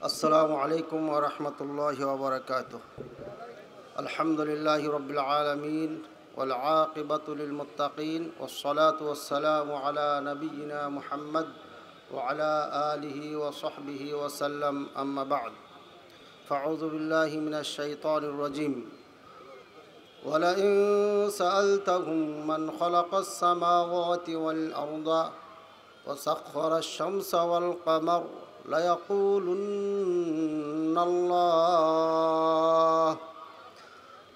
السلام عليكم ورحمة الله وبركاته. الحمد لله رب العالمين والعاقبة للمتقين والصلاة والسلام على نبينا محمد وعلى آله وصحبه وسلم. أما بعد فأعوذ بالله من الشيطان الرجيم. ولئن سألتهم من خلق السماوات والأرض وسخر الشمس والقمر ليقولن الله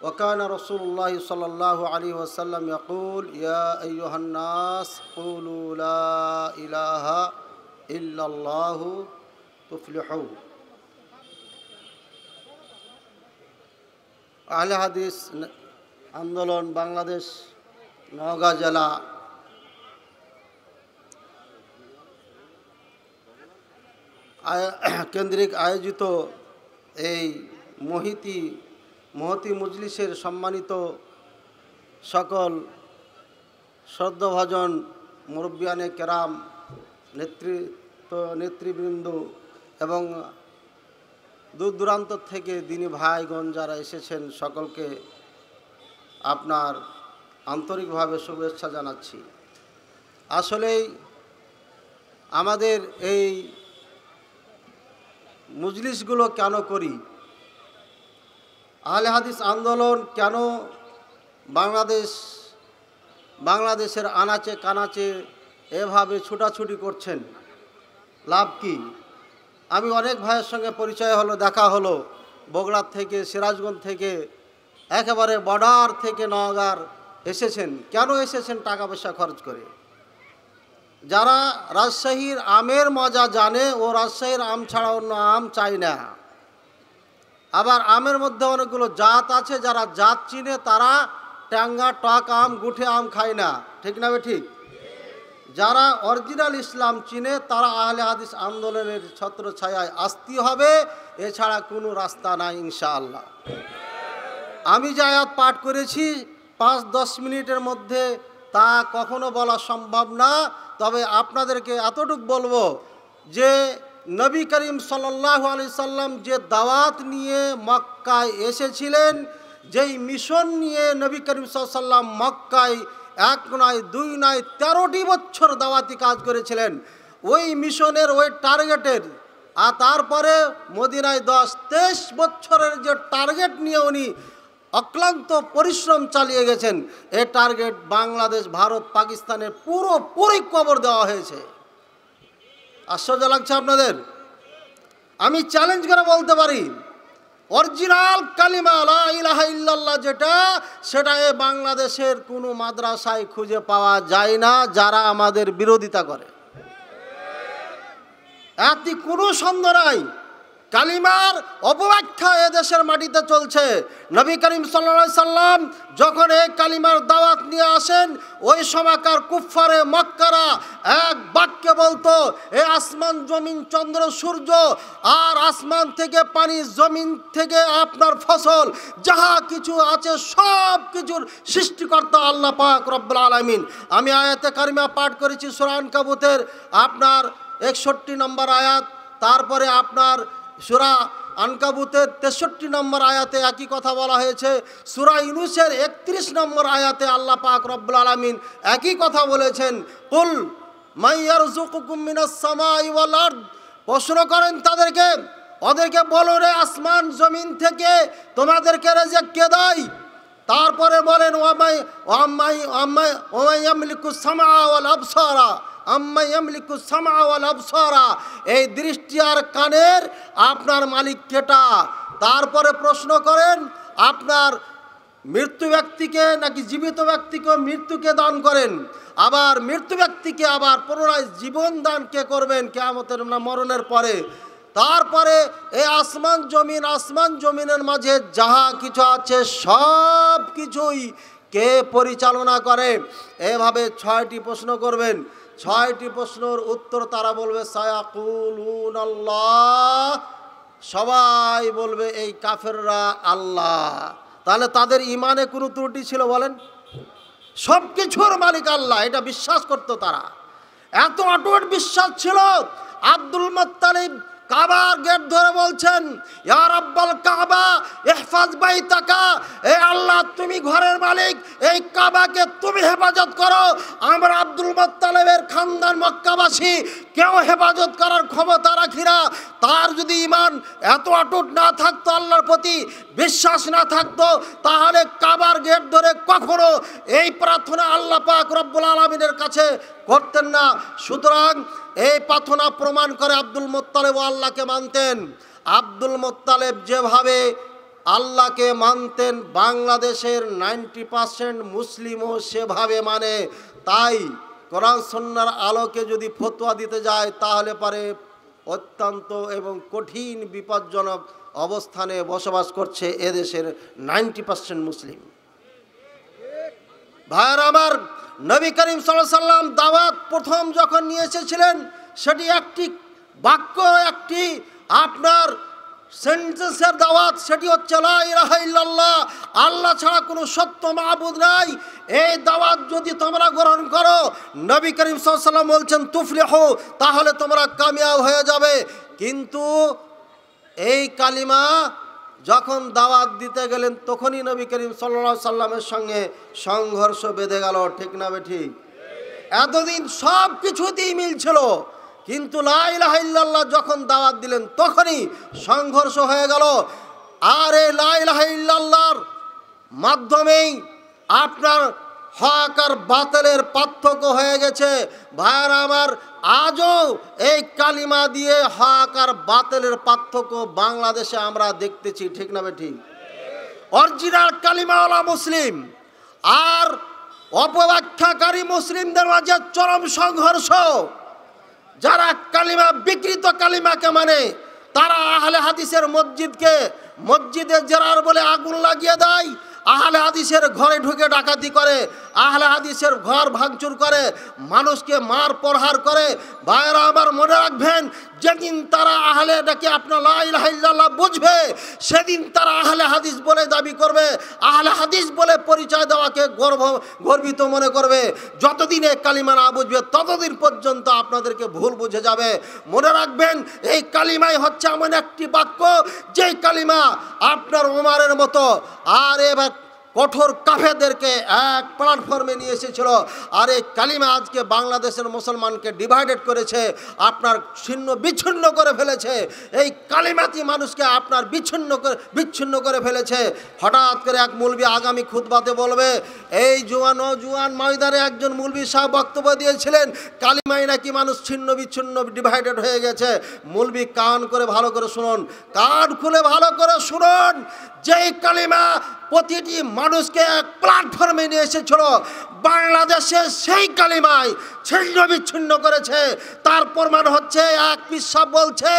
وكان رسول الله صلى الله عليه وسلم يقول يا أيها الناس قولوا لا إله إلا الله تفلحوا আহলে হাদিস আন্দোলন বাংলাদেশ নওগাঁ জেলা কেন্দ্রিক আয়োজিত এই মহিতি, মহতি মজলিসের সম্মানিত সকল শ্রদ্ধভাজন মুরব্বিয়ানে কেরাম, নেতৃত্ব, নেতৃবৃন্দ এবং দূর দূরান্ত থেকে দিনী ভাইগণ যারা এসেছেন সকলকে আপনার আন্তরিকভাবে শুভেচ্ছা জানাচ্ছি। আসলেই আমাদের এই মজলিসগুলো কেন করি? আহলে হাদিস আন্দোলন কেন বাংলাদেশ, বাংলাদেশের আনাচে কানাচে এভাবে ছুটাছুটি করছেন? লাভ কি? আমি অনেক ভাইয়ের সঙ্গে পরিচয় হলো, দেখা হলো, বগুড়ার থেকে, সিরাজগঞ্জ থেকে, একেবারে বর্ডার থেকে নওগাঁর এসেছেন। কেন এসেছেন টাকা পয়সা খরচ করে? যারা রাজশাহীর আমের মজা জানে, ও রাজশাহীর আম ছাড়া অন্য আম চায় না। আবার আমের মধ্যে অনেকগুলো জাত আছে, যারা জাত চিনে, তারা ট্যাঙ্গা, টক আম, গুঠে আম খায় না। ঠিক না ঠিক? যারা অরিজিনাল ইসলাম চিনে, তারা আহলে হাদিস আন্দোলনের ছত্র ছায়ায় আসতে হবে, এছাড়া কোনো রাস্তা নাই, ইনশাআল্লাহ। আমি যে পাঠ করেছি, পাঁচ দশ মিনিটের মধ্যে তা কখনো বলা সম্ভব না। তবে আপনাদেরকে এতটুক বলব যে নবী করিম সাল্লাহ আলি সাল্লাম যে দাওয়াত নিয়ে মক্কায় এসেছিলেন, যেই মিশন নিয়ে নবী করিম সাল্লাম মক্কায় এক নয়, দুই নয়, তেরোটি বছর দাওয়াতি কাজ করেছিলেন, ওই মিশনের, ওই টার্গেটের। আর তারপরে মদিনায় দশ, তেইশ বছরের যে টার্গেট নিয়ে উনি অক্লান্ত পরিশ্রম চালিয়ে গেছেন। এ টার্গেট বাংলাদেশ, ভারত, পাকিস্তানের পুরোপুরি কবর দেওয়া হয়েছে। আশ্চর্য লাগছে আপনাদের? আমি চ্যালেঞ্জ করে বলতে পারি অরিজিনাল কালিমা ইলাহা ইল্লাল্লাহ যেটা, সেটা এ বাংলাদেশের কোনো মাদ্রাসায় খুঁজে পাওয়া যায় না, যারা আমাদের বিরোধিতা করে। এতে কোনো সন্দেহ নাই। কালিমার অপব্যাখ্যা এ দেশের মাটিতে চলছে। নবী করিম সাল্লা সাল্লাম যখন এই কালিমার দাওয়াত নিয়ে আসেন, ওই সময়কার কুফারে মক্কারা এক বাক্যে বলতো, এ আসমান, জমিন, চন্দ্র, সূর্য, আর আসমান থেকে পানি, জমিন থেকে আপনার ফসল, যাহা কিছু আছে সব কিছুর সৃষ্টিকর্তা আল্লাহ পাক রব্বুল আলমিন। আমি আয়াতে কারিমা পাঠ করেছি সুরান কাবুতের, আপনার একষট্টি নম্বর আয়াত, তারপরে আপনার সুরা আনকাবুতের তেষট্টি নম্বর আয়াতে একই কথা বলা হয়েছে। সুরা ইউনুসের একত্রিশ নম্বর আয়াতে আল্লাহ পাক রব্বুল আলমিন একই কথা বলেছেন, কুল প্রশ্ন করেন তাদেরকে, ওদেরকে বলো রে, আসমান জমিন থেকে তোমাদেরকে রেজেক কে দেয়? তারপরে বলেন ওয়ামাই ওয়ামাই ওয়ামাই ওয়ামাইয়ামলিকু সামা ওয়াল আবসারা। আম্মাইয়ামলিকু সামা ওয়াল আবসারা। এই দৃষ্টি আর কানের আপনার মালিক কেটা? তারপরে প্রশ্ন করেন, আপনার মৃত্যু ব্যক্তিকে নাকি জীবিত ব্যক্তিকে মৃত্যুকে দান করেন? আবার মৃত্যু ব্যক্তিকে আবার পুনরায় জীবন দান কে করবেন? কেয়ামতের না, মরণের পরে। তারপরে এই আসমান জমিন, আসমান জমিনের মাঝে যাহা কিছু আছে সব কিছুই কে পরিচালনা করে? এভাবে ছয়টি প্রশ্ন করবেন। ছয়টি প্রশ্নের উত্তর তারা বলবে আল্লাহ সবাই বলবে, এই কাফেররা আল্লাহ। তাহলে তাদের ইমানে কোনো ত্রুটি ছিল বলেন? সব কিছুর মালিক আল্লাহ, এটা বিশ্বাস করতো তারা। এত অটুট বিশ্বাস ছিল। আব্দুল মোত্তালিব কাবার গেট ধরে বলছেন ইয়ারাব্বাল কাবা এহফাজ বাই তাকা এ আল্লাহ তুমি ঘরের মালিক, এই কাবাকে তুমি হেফাজত করো। আমরা আব্দুল মোত্তালেবের খানদান মক্কাবাসী কেউ হেফাজত করার ক্ষমতা রাখি না। তার যদি ইমান এত অটুট না থাকতো, আল্লাহর প্রতি বিশ্বাস না থাকতো, তাহলে কাবার গেট ধরে কখনো এই প্রার্থনা আল্লাহ পাক রব্বুল আলমিনের কাছে করতেন না। সুতরাং এই প্রার্থনা প্রমাণ করে আব্দুল মোত্তালেব আল্লাহকে মানতেন। আব্দুল মোত্তালেব যেভাবে আল্লাহকে মানতেন, বাংলাদেশের নাইনটি পার্সেন্ট মুসলিমও সেভাবে মানে। তাই কোরআন সন্ন্যার আলোকে যদি ফতোয়া দিতে যায়, তাহলে পারে অত্যন্ত এবং কঠিন বিপজ্জনক অবস্থানে বসবাস করছে এদেশের নাইনটি পার্সেন্ট মুসলিম। ভাইয়ার, আমার নবী করিম সাল্লাম দাওয়াত প্রথম যখন নিয়ে এসেছিলেন, সেটি একটি বাক্য, একটি আপনার সেন্টেন্সের দাওয়াত সেটি হচ্ছে ইল্লাল্লাহ। আল্লাহ ছাড়া কোনো সত্য মাহবুদ নাই। এই দাওয়াত যদি তোমরা গ্রহণ করো, নবী করিম সাল্লাম বলছেন তুফলে হো তাহলে তোমরা কামিয়াব হয়ে যাবে। কিন্তু এই কালিমা যখন দাওয়াত দিতে গেলেন, তখনই নবী করিম সাল্লা সাল্লামের সঙ্গে সংঘর্ষ বেঁধে গেল। ঠিক না বে ঠিক? এতদিন সব কিছুতেই মিল ছিল। কিন্তু লাইলাহাইল্লাহ যখন দাওয়াত দিলেন, তখনই সংঘর্ষ হয়ে গেল। আর এই লাইলাহাইল্লাহর মাধ্যমেই আপনার হক আর বাতিলের পার্থক্য হয়ে গেছে। ভাইয়ারা আমার, আজও এই কালিমা দিয়ে হক আর বাতিলের পার্থক্য বাংলাদেশে আমরা দেখতেছি, ঠিক না ঠিক? অরিজিনাল কালিমাওয়ালা মুসলিম আর অপব্যাখ্যাকারী মুসলিমদের মাঝে চরম সংঘর্ষ। যারা কালিমা, বিকৃত কালিমাকে মানে তারা আহলে হাদিসের মসজিদকে, মসজিদে জেরার বলে আগুন লাগিয়ে দেয়, আহলে হাদিসের ঘরে ঢুকে ডাকাতি করে আহলে হাদিসের ঘর ভাঙচুর করে, মানুষকে মার প্রহার করে। ভাইয়েরা আবার মনে রাখবেন, যেদিন তারা আহলে ডাকে আপনার লাইল্লাহ বুঝবে, সেদিন তারা আহলে হাদিস বলে দাবি করবে। আহলে হাদিস বলে পরিচয় দেওয়াকে গর্ব, গর্বিত মনে করবে। যতদিনে কালিমা না বুঝবে, ততদিন পর্যন্ত আপনাদেরকে ভুল বুঝে যাবে। মনে রাখবেন, এই কালিমাই হচ্ছে এমন একটি বাক্য, যেই কালিমা আপনার ওমারের মতো। আর এবার কঠোর কাফেদেরকে এক প্ল্যাটফর্মে নিয়ে এসেছিল। আর এই কালিমা আজকে বাংলাদেশের মুসলমানকে ডিভাইডেড করেছে, আপনার ছিন্ন বিচ্ছিন্ন করে ফেলেছে। এই কালিমাতি মানুষকে আপনার বিচ্ছিন্ন করে বিচ্ছিন্ন করে ফেলেছে। হঠাৎ করে এক মুলবি আগামী খুতবাতে বলবে, এই জুয়ান, ও জুয়ান, ময়দানে একজন মুলবি সাহেব বক্তব্য দিয়েছিলেন। কালিমাই নাকি মানুষ ছিন্ন বিচ্ছিন্ন ডিভাইডেড হয়ে গেছে। মুলবি কান করে ভালো করে শুনুন, কান খুলে ভালো করে শুনুন। যেই কালিমা প্রতিটি মানুষকে এক প্ল্যাটফর্মে নিয়ে এসেছিল। বাংলাদেশে সেই কালিমায় ছিন্ন বিচ্ছিন্ন করেছে। তার প্রমাণ হচ্ছে, এক পিসাব বলছে,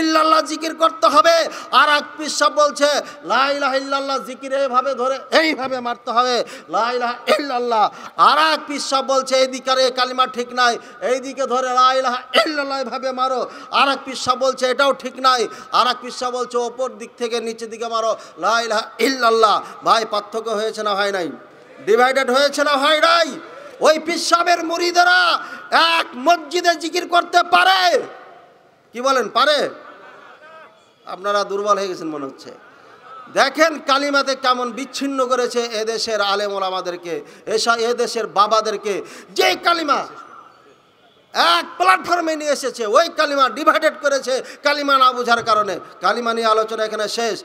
ইল্লাল্লাহ জিকির করতে হবে। আর এক পিসাব বলছে লাইলাহ ইল্লাল্লাহ জিকির এইভাবে ধরে, এইভাবে মারতে হবে। লাইলাহ ইল্লাল্লাহ। আর এক পিসাব বলছে, এইদিকে এই কালিমা ঠিক নাই। এইদিকে ধরে লাইলাহ ইল্লাল্লাহ এভাবে মারো। আর এক পিসাব বলছে, এটাও ঠিক নাই। আর এক পিসাব বলছে, ওপর দিক থেকে নিচের দিকে মারো। লাইলাহ ইল্লাল্লাহ। ভাই, পার্থক্য হয়েছে না হয় নাই? ডিভাইডেড হয়েছে না হয় নাই? ওই পিসাবের মুড়িদেরা এক মসজিদে জিকির করতে পারে। কি বলেন, পারে? আপনারা দুর্বল হয়ে গেছেন মনে হচ্ছে। দেখেন কালিমাতে কেমন বিচ্ছিন্ন করেছে এদেশের আলেমল আমাদেরকে, এসা এদেশের বাবাদেরকে। যে কালিমা এক প্ল্যাটফর্মে নিয়ে এসেছে, ওই কালিমা ডিভাইডেড করেছে কালিমা না বোঝার কারণে। কালিমা নিয়ে আলোচনা এখানে শেষ।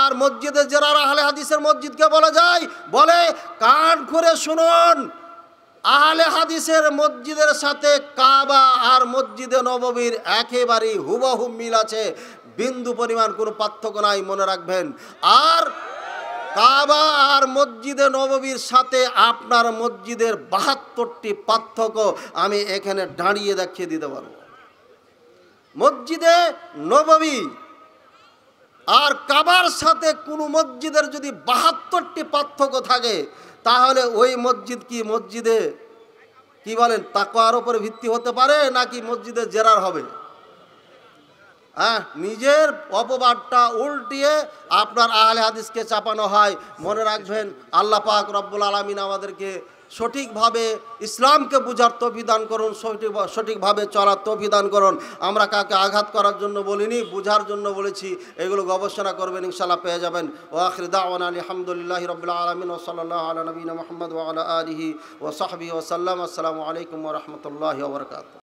আর মসজিদে যারা আহলে হাদিসের মসজিদকে বলা যায়, বলে, কান করে শুনুন, আহলে হাদিসের মসজিদের সাথে কাবা আর মসজিদে নববীর একেবারেই হুবহু মিল আছে। বিন্দু পরিমাণ কোনো পার্থক্য নাই, মনে রাখবেন। আর কাবা আর মসজিদে নববীর সাথে আপনার মসজিদের বাহাত্তরটি পার্থক্য আমি এখানে দাঁড়িয়ে দেখিয়ে দিতে পারব। মসজিদে নববী আর কাবার সাথে কোনো মসজিদের যদি বাহাত্তরটি পার্থক্য থাকে, তাহলে ওই মসজিদ কি মসজিদে, কি বলেন, তাকওয়ার উপরে ভিত্তি হতে পারে নাকি মসজিদে জেরার হবে? হ্যাঁ নিজের অপবাদটা উল্টিয়ে আপনার আহলে হাদিসকে চাপানো হয়। মনে রাখবেন, আল্লাহ পাক রব্বুল আলমিন আমাদেরকে সঠিকভাবে ইসলামকে বুঝার তফিদান করুন, সঠিক সঠিকভাবে চলার তফিদান করুন। আমরা কাকে আঘাত করার জন্য বলিনি, বুঝার জন্য বলেছি। এগুলো গবেষণা করবেন ইনশাল্লাহ পেয়ে যাবেন। ও আখির দাওয়ান আলহামদুলিল্লাহ রবিল্লা আলমিন ও সাল্লাহ আলা নবীন মোহাম্মদ ওয়ালা আলহি ও সাহবি ওসাল্লাম আসসালামু আলাইকুম রহমতুল্লাহ ওবরকাত